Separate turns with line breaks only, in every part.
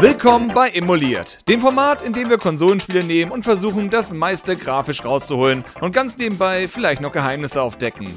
Willkommen bei Emuliert, dem Format, in dem wir Konsolenspiele nehmen und versuchen, das meiste grafisch rauszuholen und ganz nebenbei vielleicht noch Geheimnisse aufdecken.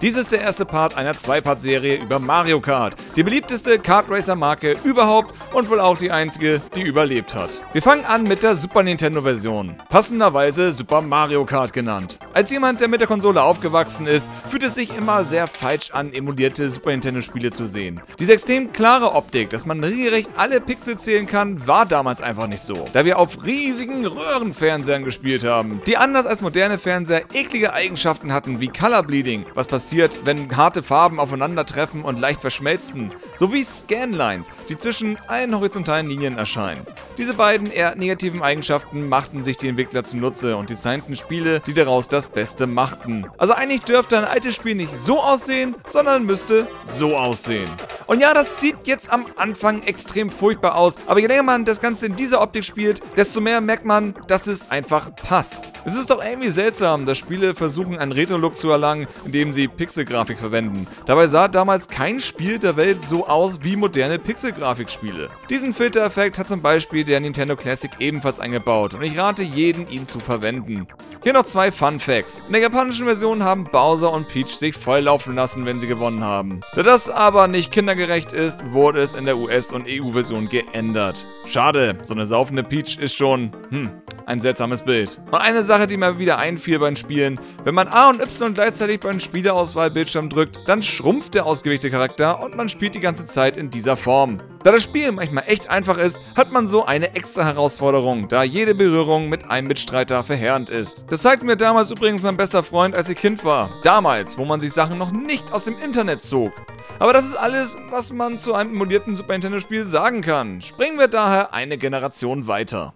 Dies ist der erste Part einer Zwei-Part-Serie über Mario Kart, die beliebteste Kart-Racer-Marke überhaupt und wohl auch die einzige, die überlebt hat. Wir fangen an mit der Super Nintendo-Version, passenderweise Super Mario Kart genannt. Als jemand, der mit der Konsole aufgewachsen ist, fühlt es sich immer sehr falsch an, emulierte Super Nintendo-Spiele zu sehen. Diese extrem klare Optik, dass man regelrecht alle Pixel zählen kann, war damals einfach nicht so, da wir auf riesigen Röhrenfernsehern gespielt haben, die anders als moderne Fernseher eklige Eigenschaften hatten wie Color Bleeding, was passiert wenn harte Farben aufeinandertreffen und leicht verschmelzen, sowie Scanlines, die zwischen allen horizontalen Linien erscheinen. Diese beiden eher negativen Eigenschaften machten sich die Entwickler zunutze und designten Spiele, die daraus das Beste machten. Also eigentlich dürfte ein altes Spiel nicht so aussehen, sondern müsste so aussehen. Und ja, das sieht jetzt am Anfang extrem furchtbar aus, aber je länger man das Ganze in dieser Optik spielt, desto mehr merkt man, dass es einfach passt. Es ist doch irgendwie seltsam, dass Spiele versuchen, einen Retro-Look zu erlangen, indem sie Pixelgrafik verwenden. Dabei sah damals kein Spiel der Welt so aus wie moderne Pixelgrafikspiele. Diesen Filtereffekt hat zum Beispiel der Nintendo Classic ebenfalls eingebaut und ich rate jeden, ihn zu verwenden. Hier noch zwei Fun Facts. In der japanischen Version haben Bowser und Peach sich volllaufen lassen, wenn sie gewonnen haben. Da das aber nicht kindergerecht ist, wurde es in der US- und EU-Version geändert. Schade, so eine saufende Peach ist schon, hm, ein seltsames Bild. Und eine Sache, die mir wieder einfiel beim Spielen, wenn man A und Y gleichzeitig beim Spielerauswahlbildschirm drückt, dann schrumpft der ausgewählte Charakter und man spielt die ganze Zeit in dieser Form. Da das Spiel manchmal echt einfach ist, hat man so eine extra Herausforderung, da jede Berührung mit einem Mitstreiter verheerend ist. Das zeigte mir damals übrigens mein bester Freund, als ich Kind war. Damals, wo man sich Sachen noch nicht aus dem Internet zog. Aber das ist alles, was man zu einem emulierten Super Nintendo Spiel sagen kann. Springen wir daher eine Generation weiter.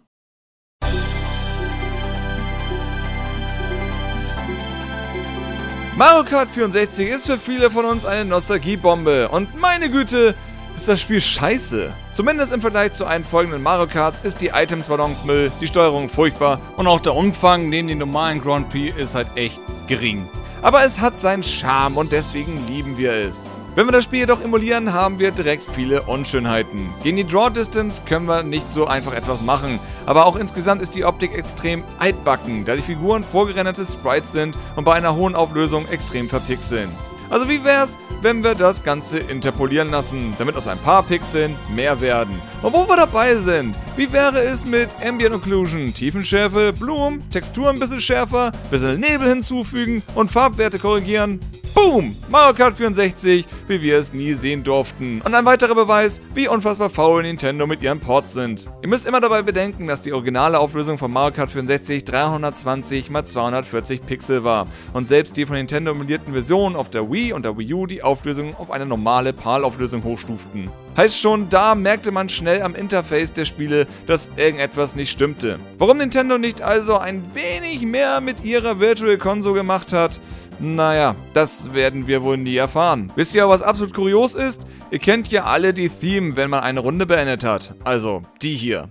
Mario Kart 64 ist für viele von uns eine Nostalgiebombe und meine Güte, ist das Spiel scheiße. Zumindest im Vergleich zu allen folgenden Mario Karts ist die Items-Balance Müll, die Steuerung furchtbar und auch der Umfang neben den normalen Grand Prix ist halt echt gering. Aber es hat seinen Charme und deswegen lieben wir es. Wenn wir das Spiel jedoch emulieren, haben wir direkt viele Unschönheiten. Gegen die Draw Distance können wir nicht so einfach etwas machen, aber auch insgesamt ist die Optik extrem altbacken, da die Figuren vorgerenderte Sprites sind und bei einer hohen Auflösung extrem verpixeln. Also wie wär's, wenn wir das Ganze interpolieren lassen, damit aus ein paar Pixeln mehr werden. Und wo wir dabei sind, wie wäre es mit Ambient Occlusion, Tiefenschärfe, Blumen, Textur ein bisschen schärfer, bisschen Nebel hinzufügen und Farbwerte korrigieren? Boom! Mario Kart 64, wie wir es nie sehen durften. Und ein weiterer Beweis, wie unfassbar faul Nintendo mit ihren Ports sind. Ihr müsst immer dabei bedenken, dass die originale Auflösung von Mario Kart 64 320 x 240 Pixel war. Und selbst die von Nintendo emulierten Versionen auf der Wii und der Wii U die Auflösung auf eine normale PAL-Auflösung hochstuften. Heißt schon, da merkte man schnell am Interface der Spiele, dass irgendetwas nicht stimmte. Warum Nintendo nicht also ein wenig mehr mit ihrer Virtual Console gemacht hat? Naja, das werden wir wohl nie erfahren. Wisst ihr, was absolut kurios ist? Ihr kennt ja alle die Theme, wenn man eine Runde beendet hat. Also, die hier.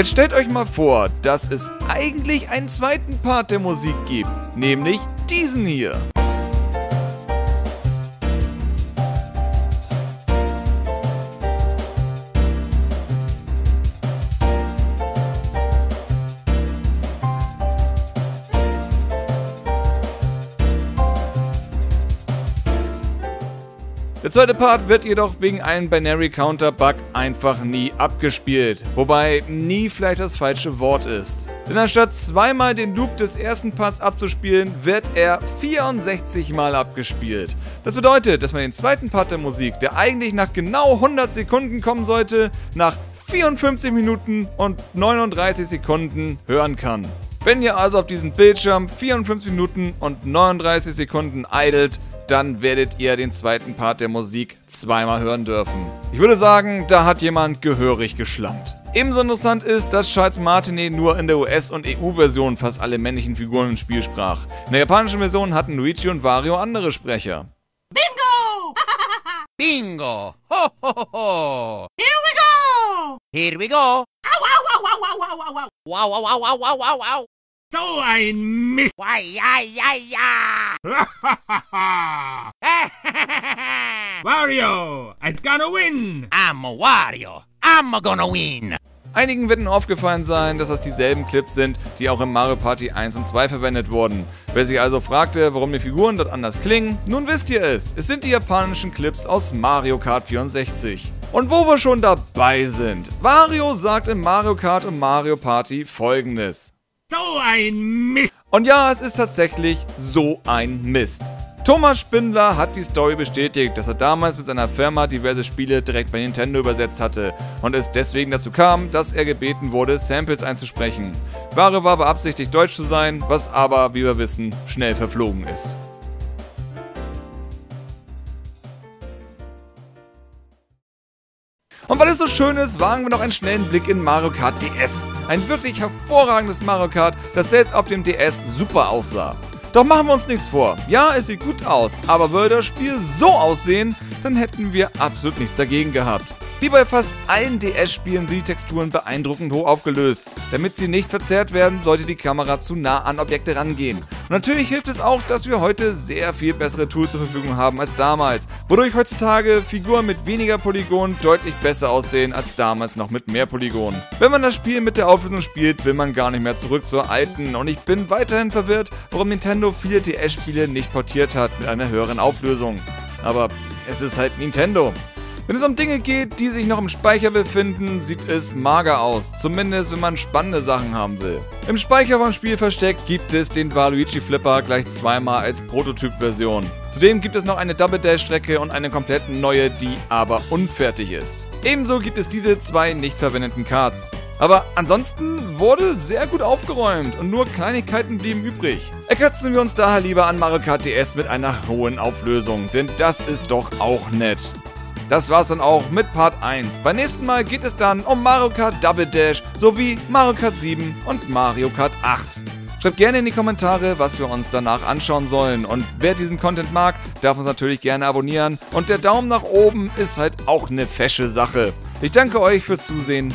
Jetzt stellt euch mal vor, dass es eigentlich einen zweiten Part der Musik gibt, nämlich diesen hier. Der zweite Part wird jedoch wegen einem Binary Counter Bug einfach nie abgespielt, wobei nie vielleicht das falsche Wort ist. Denn anstatt zweimal den Loop des ersten Parts abzuspielen, wird er 64 Mal abgespielt. Das bedeutet, dass man den zweiten Part der Musik, der eigentlich nach genau 100 Sekunden kommen sollte, nach 54 Minuten und 39 Sekunden hören kann. Wenn ihr also auf diesem Bildschirm 54 Minuten und 39 Sekunden idelt, dann werdet ihr den zweiten Part der Musik zweimal hören dürfen. Ich würde sagen, da hat jemand gehörig geschlampt. Ebenso interessant ist, dass Charles Martinet nur in der US- und EU-Version fast alle männlichen Figuren im Spiel sprach. In der japanischen Version hatten Luigi und Wario andere Sprecher.
Bingo!
Bingo! Ho, ho, ho, ho!
Here we go!
Here we go!
Ow, ow, ow, ow, ow, ow, ow, ow.
Wow, wow, wow, wow, wow, wow, wow.
So ein Mist.
Why, ja, ja, ja.
Wario, it's gonna win.
I'm Wario. I'm gonna win.
Einigen wird aufgefallen sein, dass das dieselben Clips sind, die auch im Mario Party 1 und 2 verwendet wurden. Wer sich also fragte, warum die Figuren dort anders klingen, nun wisst ihr es. Es sind die japanischen Clips aus Mario Kart 64. Und wo wir schon dabei sind, Wario sagt in Mario Kart und Mario Party folgendes.
So ein Mist.
Und ja, es ist tatsächlich so ein Mist. Thomas Spindler hat die Story bestätigt, dass er damals mit seiner Firma diverse Spiele direkt bei Nintendo übersetzt hatte und es deswegen dazu kam, dass er gebeten wurde, Samples einzusprechen. Ware war beabsichtigt deutsch zu sein, was aber, wie wir wissen, schnell verflogen ist. Und weil es so schön ist, wagen wir noch einen schnellen Blick in Mario Kart DS. Ein wirklich hervorragendes Mario Kart, das selbst auf dem DS super aussah. Doch machen wir uns nichts vor. Ja, es sieht gut aus, aber würde das Spiel so aussehen, dann hätten wir absolut nichts dagegen gehabt. Wie bei fast allen DS-Spielen sind die Texturen beeindruckend hoch aufgelöst. Damit sie nicht verzerrt werden, sollte die Kamera zu nah an Objekte rangehen. Und natürlich hilft es auch, dass wir heute sehr viel bessere Tools zur Verfügung haben als damals, wodurch heutzutage Figuren mit weniger Polygonen deutlich besser aussehen als damals noch mit mehr Polygonen. Wenn man das Spiel mit der Auflösung spielt, will man gar nicht mehr zurück zur alten und ich bin weiterhin verwirrt, warum Nintendo viele DS-Spiele nicht portiert hat mit einer höheren Auflösung. Aber es ist halt Nintendo. Wenn es um Dinge geht, die sich noch im Speicher befinden, sieht es mager aus. Zumindest, wenn man spannende Sachen haben will. Im Speicher vom Spiel versteckt gibt es den Waluigi Flipper gleich zweimal als Prototyp-Version. Zudem gibt es noch eine Double Dash-Strecke und eine komplett neue, die aber unfertig ist. Ebenso gibt es diese zwei nicht verwendeten Cards. Aber ansonsten wurde sehr gut aufgeräumt und nur Kleinigkeiten blieben übrig. Erkürzen wir uns daher lieber an Mario Kart DS mit einer hohen Auflösung, denn das ist doch auch nett. Das war's dann auch mit Part 1. Beim nächsten Mal geht es dann um Mario Kart Double Dash sowie Mario Kart 7 und Mario Kart 8. Schreibt gerne in die Kommentare, was wir uns danach anschauen sollen. Und wer diesen Content mag, darf uns natürlich gerne abonnieren. Und der Daumen nach oben ist halt auch eine fesche Sache. Ich danke euch fürs Zusehen.